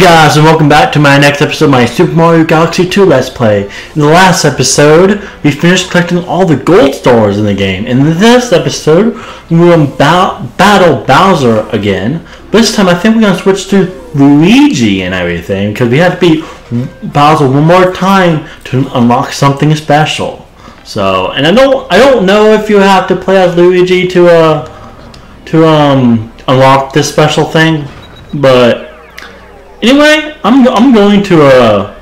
guys and welcome back to my next episode of my Super Mario Galaxy 2 Let's Play. In the last episode, we finished collecting all the gold stars in the game. In this episode, we will ba battle Bowser again. But this time I think we're going to switch to Luigi and everything because we have to beat Bowser one more time to unlock something special. So, and I don't I don't know if you have to play as Luigi to uh to um unlock this special thing, but Anyway, I'm, I'm going to uh,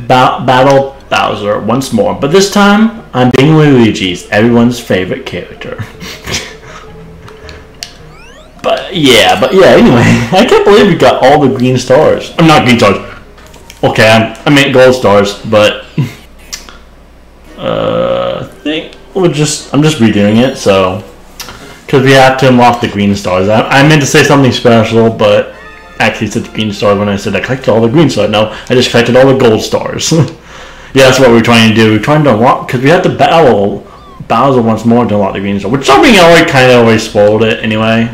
ba battle Bowser once more, but this time I'm being Luigi's, everyone's favorite character. but yeah, but yeah, anyway, I can't believe we got all the green stars. I'm not green stars. Okay, I'm, I meant gold stars, but uh, I think we're just I'm just redoing it, so because we have to unlock the green stars. I, I meant to say something special, but actually said the green star when I said I collected all the green stars. No, I just collected all the gold stars. yeah, that's what we're trying to do. We're trying to unlock because we have to battle oh, Bowser once more to unlock the green star, which something already kind of always spoiled it anyway.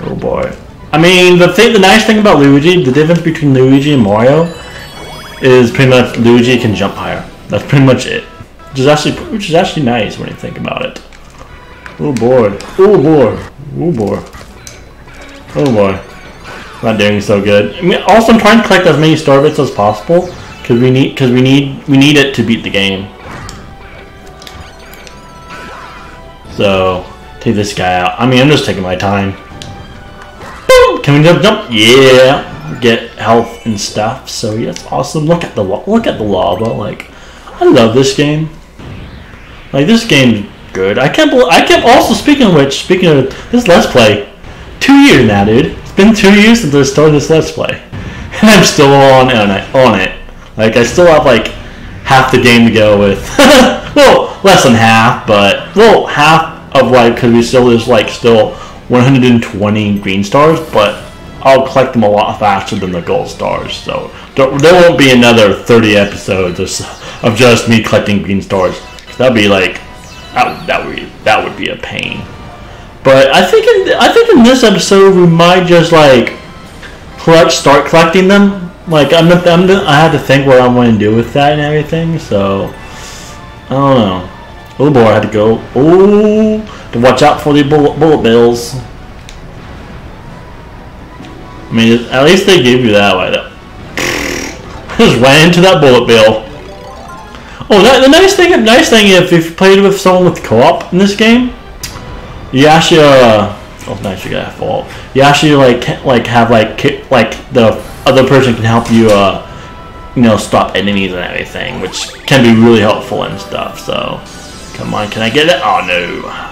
Oh boy. I mean, the thing, the nice thing about Luigi, the difference between Luigi and Mario, is pretty much Luigi can jump higher. That's pretty much it. Which is actually, which is actually nice when you think about it. Oh boy. Oh boy. Oh boy. Oh boy. Not doing so good. I mean, also I'm trying to collect as many star bits as possible because we need because we need we need it to beat the game. So take this guy out. I mean, I'm just taking my time. Boom! Can we jump? Jump? Yeah. Get health and stuff. So yeah, it's awesome. Look at the look at the lava. Like, I love this game. Like this game's good. I can't. I can't. Also, speaking of which, speaking of this Let's Play, two years now, dude. It's been two years since I started this Let's Play. And I'm still on, on it. Like, I still have, like, half the game to go with. well, less than half, but, well, half of, like, because we still there's, like, still 120 green stars, but I'll collect them a lot faster than the gold stars. So, there won't be another 30 episodes of just me collecting green stars. That'd be, like, that, that, would, that would be a pain. But I think in, I think in this episode we might just like start collecting them. Like I'm, I'm I had to think what I'm going to do with that and everything. So I don't know. Oh boy, I had to go. Oh, to watch out for the bullet, bullet bills. I mean, at least they give you that way. Though. Just ran into that bullet bill. Oh, that, the nice thing, nice thing if you've played with someone with co-op in this game, you actually uh oh nice you got a fault. You actually like like have like like the other person can help you uh you know stop enemies and everything, which can be really helpful and stuff. So come on, can I get it? Oh no.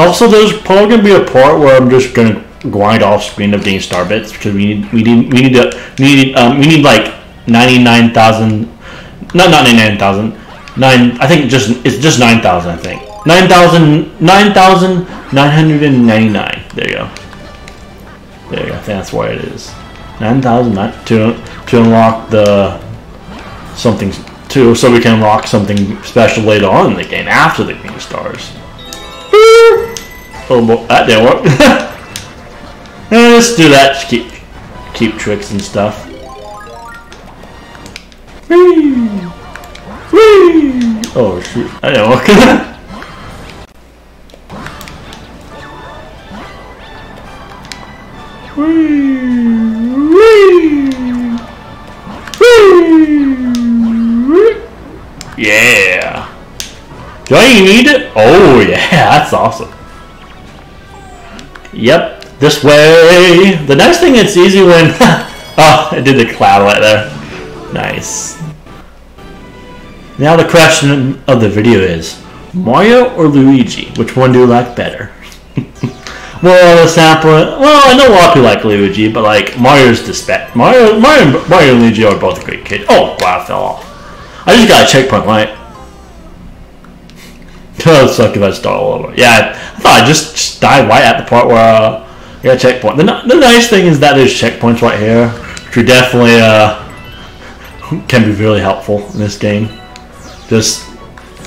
Also, there's probably gonna be a part where I'm just gonna grind off screen of getting star bits because we need we need we need to need um, we need like ninety nine thousand not ninety nine thousand nine I think just it's just nine thousand I think 9,999. there you go. There you go. I that's why it is. 9,000 to to unlock the something to so we can unlock something special later on in the game after the green stars. oh, boy, that didn't work. let's do that. Just keep keep tricks and stuff. Whee! Whee! Oh shoot! That didn't work. Do I need it? Oh yeah, that's awesome. Yep, this way. The next thing it's easy when oh I did the cloud right there. Nice. Now the question of the video is Mario or Luigi? Which one do you like better? Well, the sample. Well, I know a lot of people like Luigi, but like Mario's the Mario, Mario, Mario and Luigi are both a great kids. Oh, wow, I fell off. I just got a checkpoint, right? Oh, all over. Yeah, I thought I just, just died right at the part where uh, a checkpoint. The, the nice thing is that there's checkpoints right here, which are definitely uh, can be really helpful in this game. Just,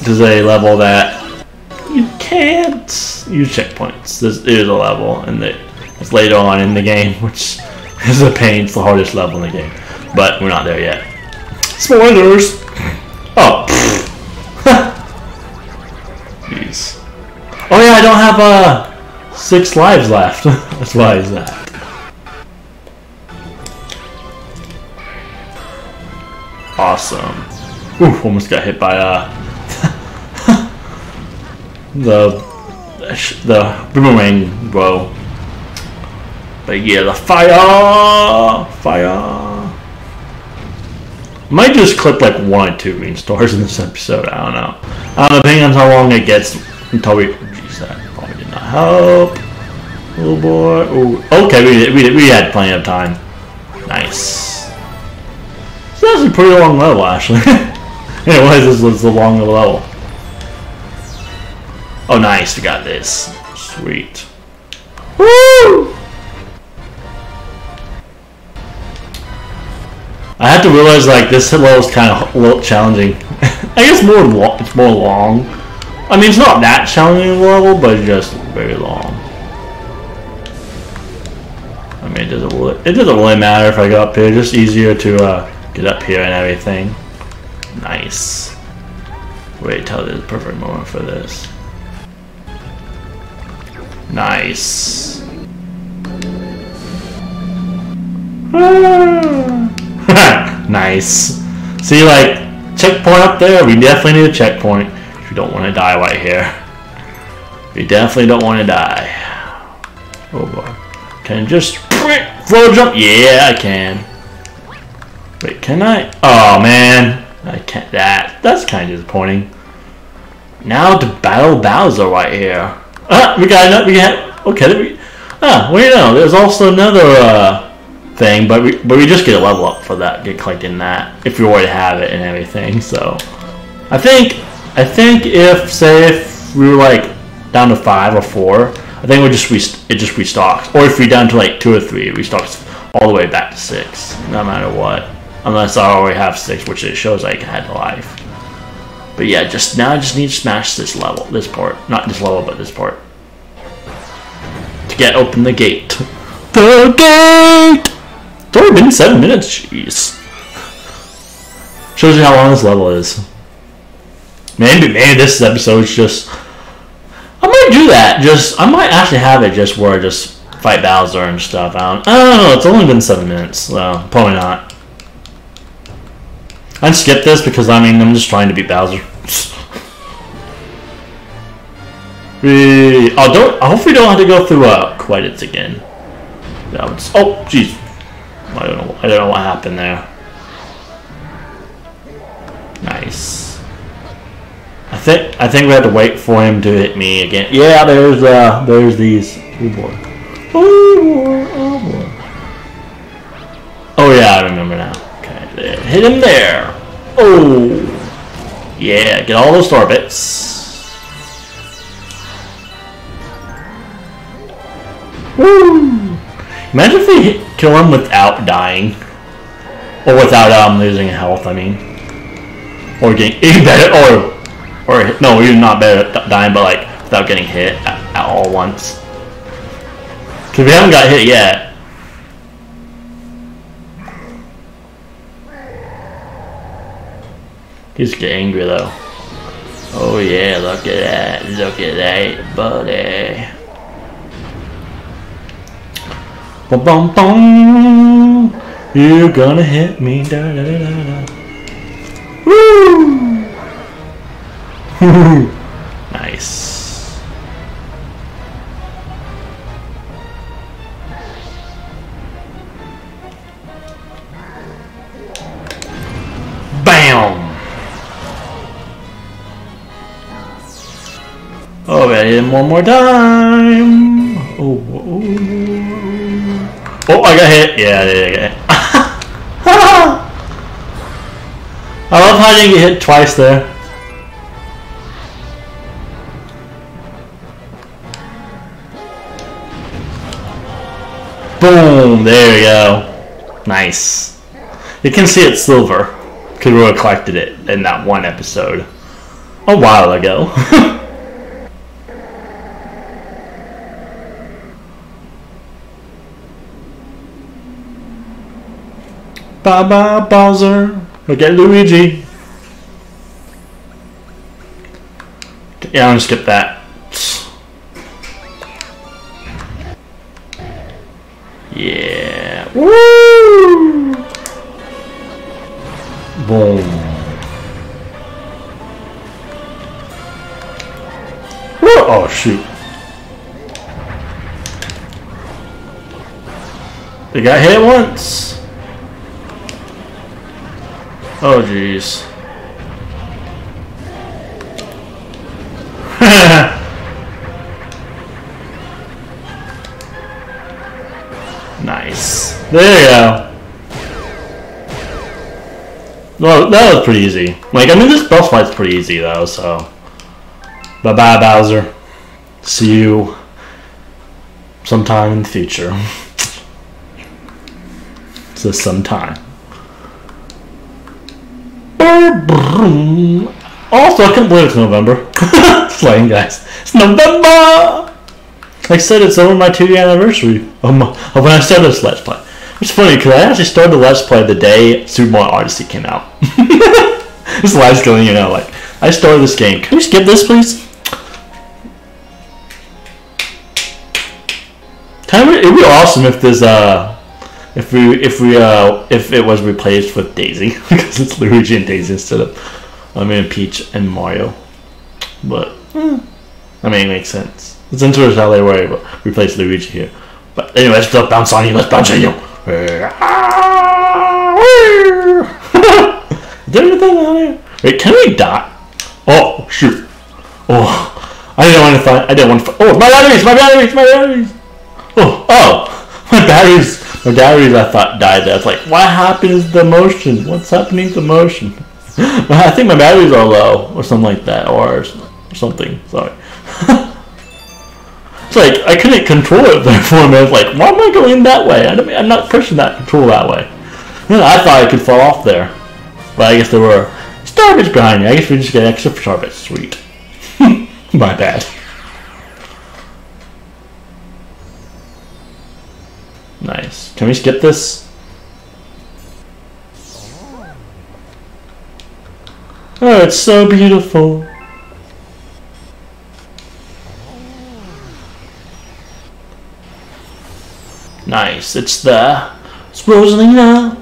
there's a level that you can't use checkpoints. There's, there's a level, and it's later on in the game, which is a pain. It's the hardest level in the game, but we're not there yet. Spoilers. Don't have uh six lives left. That's why is that. Awesome. Ooh, almost got hit by uh the the boomerang bow. But yeah, the fire, fire. Might just clip like one or two green stars in this episode. I don't know. I don't know, depending on how long it gets until we. Help. Oh boy. Okay, we we we had plenty of time. Nice. It's actually a pretty long level, actually. Anyways, this was the long level. Oh, nice. We got this. Sweet. Woo! I had to realize like this level is kind of a little challenging. I guess more it's more long. I mean, it's not that challenging level, but just very long. I mean, it doesn't really, it doesn't really matter if I go up here. Just easier to uh, get up here and everything. Nice. Wait till the perfect moment for this. Nice. nice. See, like, checkpoint up there. We definitely need a checkpoint. You don't want to die right here. You definitely don't want to die. Oh boy. Can I just flow jump? Yeah, I can. Wait, can I? Oh man, I can't. That that's kind of disappointing. Now to battle Bowser right here. Ah, we got another. We got okay. We, ah, wait, no. There's also another uh, thing, but we but we just get a level up for that. Get collecting that if we already have it and everything. So, I think I think if say if we were like down to five or four, I think we just it just restocks. Or if we're down to like two or three, it restocks all the way back to six, no matter what. Unless I already have six, which it shows I had life. But yeah, just now I just need to smash this level, this part. Not this level, but this part. To get open the gate. The gate! It's already been seven minutes, jeez. Shows you how long this level is. Maybe, maybe this episode's just... I might do that, just... I might actually have it just where I just fight Bowser and stuff. I don't, I don't know, it's only been seven minutes, so probably not. I'd skip this because I mean I'm just trying to beat Bowser. we oh don't I hope we don't have to go through uh credits again. That oh jeez. I don't know I don't know what happened there. Nice. I think I think we have to wait for him to hit me again. Yeah, there's uh there's these oh boy. Oh boy, oh boy. Oh yeah, I remember now. There. Hit him there. Oh. Yeah, get all those star. Woo! Imagine if we hit, kill him without dying. Or without um losing health, I mean. Or getting even better, or, or, no, even not better at dying, but like, without getting hit at, at all once. Because we haven't got hit yet. He's get angry though. Oh yeah, look at that. Look at that, buddy. Bum bum bum. You're gonna hit me. Da da da da. Woo! nice. Bam! Oh, I hit him one more time. Oh, oh, oh, I got hit. Yeah, I get hit. I love how you get hit twice there. Boom! There you go. Nice. You can see it's silver we collected it in that one episode a while ago. Bye bye, Bowser. Look at Luigi. Yeah, I'm gonna skip that. Yeah. Woo! Boom. Woo! Oh shoot. They got hit once. Oh jeez. There you go. Well, that was pretty easy. Like, I mean, this boss fight's pretty easy, though, so... Bye-bye, Bowser. See you sometime in the future. so sometime. Also, I can't believe it's November. Playing, guys. It's November! Like I said, it's over my two-year anniversary of, my, of when I started this Let's Play. It's funny, because I actually started the Let's Play the day Super Mario Odyssey came out. this live's going, you know, like, I started this game. Can we skip this, please? Kind of, it'd be awesome if this, uh, if we, if we, uh, if it was replaced with Daisy, because it's Luigi and Daisy instead of, I mean, Peach and Mario. But, eh, I mean, it makes sense. It's interesting how they were replace Luigi here. But anyway, let's bounce on you. Let's bounce on you. Is there anything on here? Wait, can we die? Oh shoot! Oh, I didn't want to find. I didn't want to. Oh, my batteries! My batteries! My batteries! Oh, oh, my batteries! My batteries! I thought died there. It's like, what happens to the motion? What's happening to the motion? I think my batteries are low, or something like that, or something. Sorry. It's like I couldn't control it there for a minute. Like, why am I going that way? I am I'm not pushing that control that way. I thought I could fall off there, but I guess there were starbits behind me. I guess we just get extra starbits. Sweet. My bad. Nice. Can we skip this? Oh, it's so beautiful. Nice, it's there. It's Rosalina.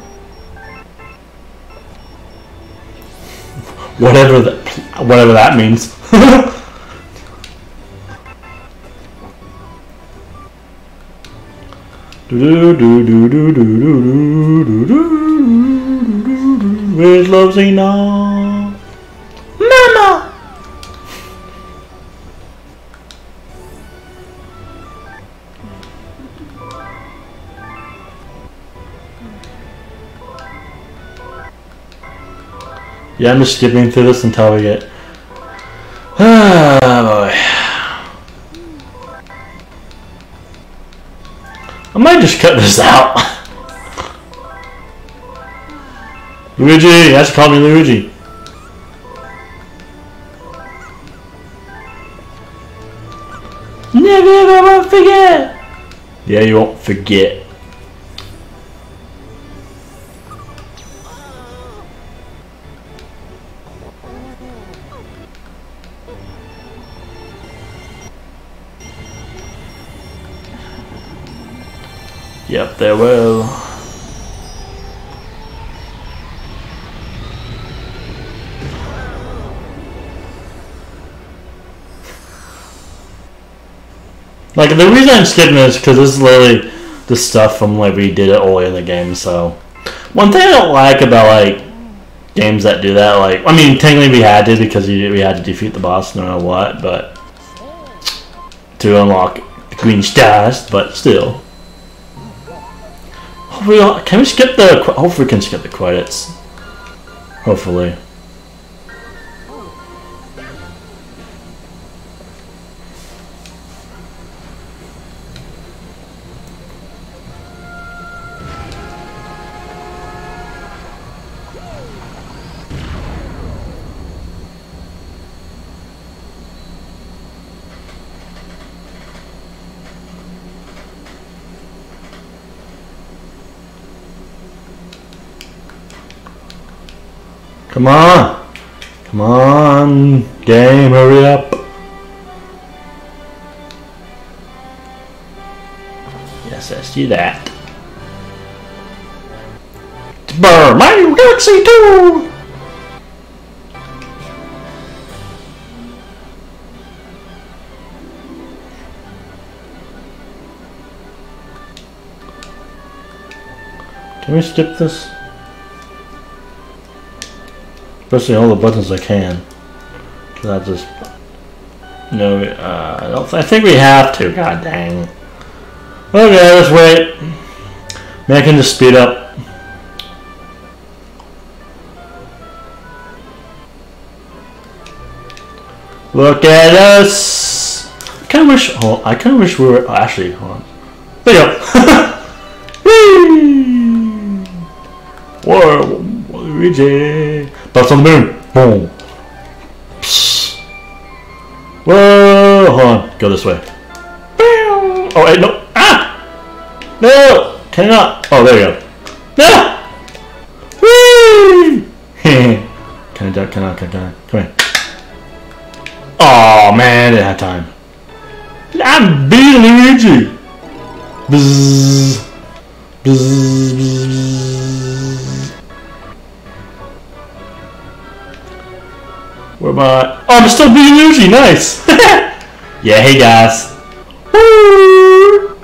Whatever that, whatever that means. Where's Rosalina? Yeah, I'm just skipping through this until we get... Ah, boy. I might just cut this out. Luigi! You call me Luigi. Never ever forget! Yeah, you won't forget. Yep, there will. Like, the reason I'm skipping this is because this is literally the stuff from, like, we did it earlier in the game, so... One thing I don't like about, like, games that do that, like... I mean, technically we had to because we had to defeat the boss no matter what, but... To unlock the green stars, but still all, can we skip the? Hopefully, we can skip the credits. Hopefully. Come on. Come on. Game, hurry up. Yes, I see that. Burr, Mario Galaxy 2! Can we skip this? Pressing all the buttons I can. Cause I just... No, uh, I, don't, I think we have to, god dang. Okay, let's wait. Maybe I can just speed up. Look at us! I kinda wish, oh, I kinda wish we were, oh, actually, hold on. There you go! Whoa, Luigi! Bust on the moon! Boom! Psst. Whoa! Hold on, go this way. Oh, wait, no! Ah! No! Can I not? Oh, there you go. No! Whee! can I, can I, can I, can I, come here. Oh man, I didn't have time. I'm beating Luigi! Bzzz, bzzz, bzzz. I? Oh, I'm still beating Luigi, nice! yeah, hey guys. Woo!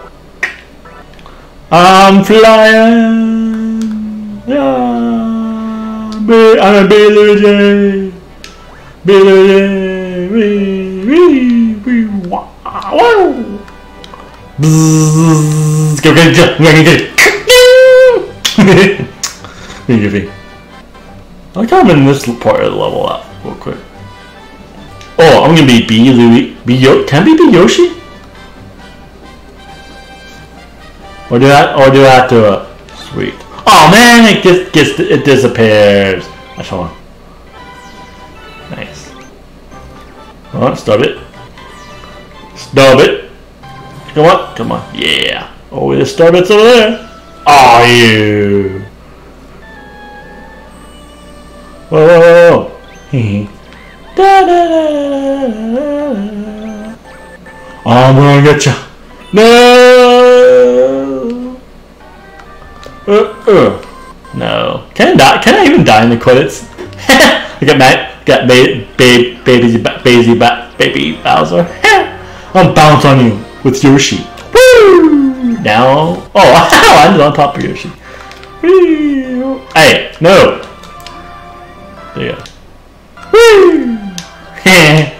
I'm flying! Yeah! Be I'm a big Luigi! Big Luigi! Wee, wee, wee, wow! Bzzz. Go get it, go get it! Goofy. I like how I'm in this part of the level out real quick. Oh, I'm gonna be B Louie. B Yo can I be B Yoshi? Or do I or do I have to uh, sweet. Oh man, it gets gets it disappears. That's on. Nice. Oh, stop it. Stop it. Come on, come on. Yeah. Oh, the star bits over there. Are you? Whoa, whoa. whoa. I'm gonna get you. No. Uh, uh. No. Can I die? Can I even die in the credits? I got Matt. Got baby, ba baby baby baby Bowser. I'm bounce on you with Yoshi. Now, oh, wow, I'm on top of Yoshi. Hey, no. There you go.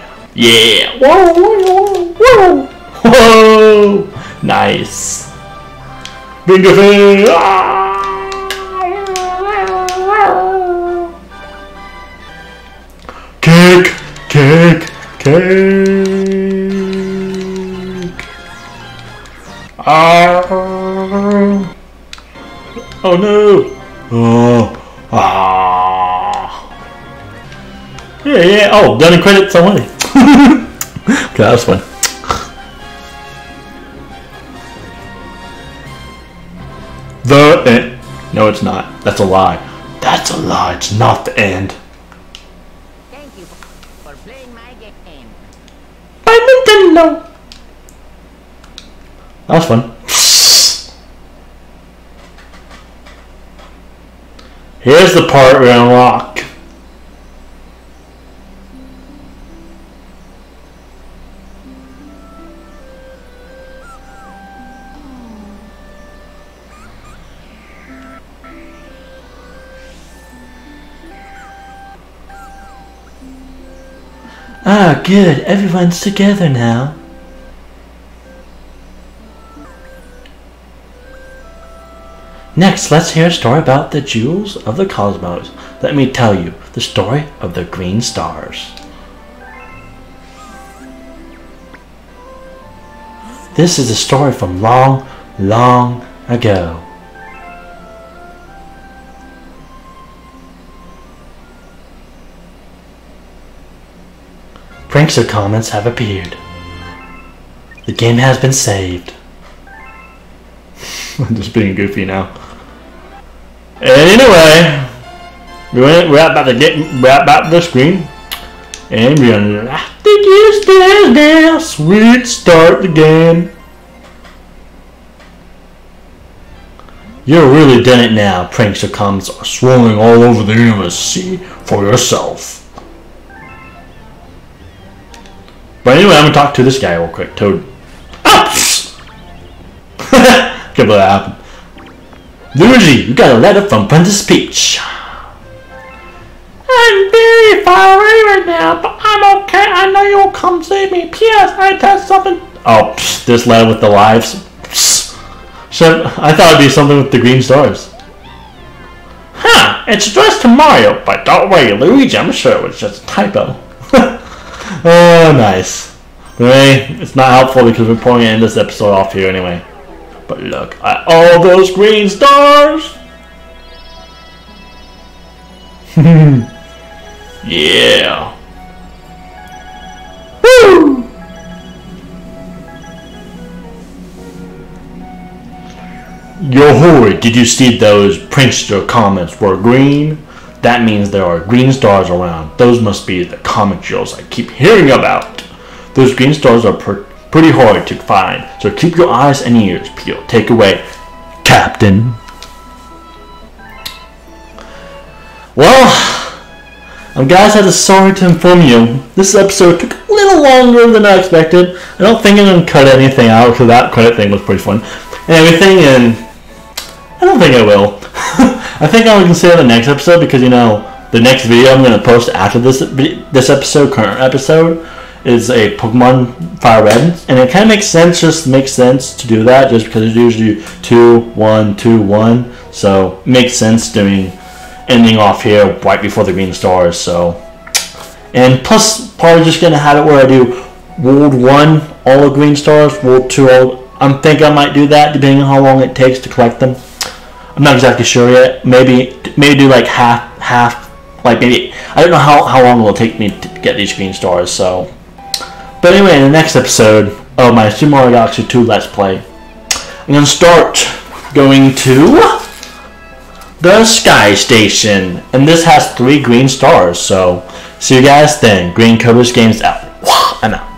Yeah. Whoa. Nice. Bingo. Ah! Cake, cake, cake. Ah. Oh no. Oh. Ah. Yeah, yeah. Oh, done in credits already. okay, that was fun. The end. No, it's not. That's a lie. That's a lie. It's not the end. Thank you for playing my game. By Nintendo. That was fun. Here's the part we unlock. Ah, good. Everyone's together now. Next, let's hear a story about the jewels of the cosmos. Let me tell you the story of the green stars. This is a story from long, long ago. Prankster comets have appeared. The game has been saved. I'm just being goofy now. Anyway, We're, about to get we're to the screen. And we're gonna to get stairs now. Sweet start the game. You're really done it now. Pranks Prankster comets are swirling all over the universe. See for yourself. But anyway, I'm gonna talk to this guy real quick. Toad. Oops! Can't believe that happened. Luigi, you got a letter from Princess Peach. I'm very far away right now, but I'm okay. I know you'll come save me. P.S. I test something. Oh, psh, this letter with the lives. Psh. Should, I thought it'd be something with the green stars. Huh, it's addressed to Mario, but don't worry, Luigi, I'm sure it was just a typo. Oh, nice. Anyway, it's not helpful because we're pulling in this episode off here anyway. But look at all those green stars! yeah. Woo! Yo-hoy, did you see those Prankster comets were green? That means there are green stars around. Those must be the comet jewels I keep hearing about. Those green stars are per- pretty hard to find, so keep your eyes and ears peeled. Take away, Captain. Well, um, guys, I had sorry to inform you. This episode took a little longer than I expected. I don't think I'm gonna cut anything out because that credit thing was pretty fun and everything, and I don't think I will. I think I can say on the next episode because you know the next video I'm gonna post after this this episode, current episode, is a Pokemon Fire Red, and it kind of makes sense. Just makes sense to do that, just because it's usually two, one, two, one. So makes sense doing ending off here right before the green stars. So, and plus, probably just gonna have it where I do World One all the green stars, World Two all. I'm thinking I might do that depending on how long it takes to collect them. I'm not exactly sure yet. Maybe maybe do like half half like maybe I don't know how, how long it will take me to get these green stars. So, but anyway, in the next episode of my Super Mario Galaxy 2 Let's Play, I'm gonna start going to the Sky Station, and this has three green stars. So, see you guys then. Green Cobras Games out. I'm out.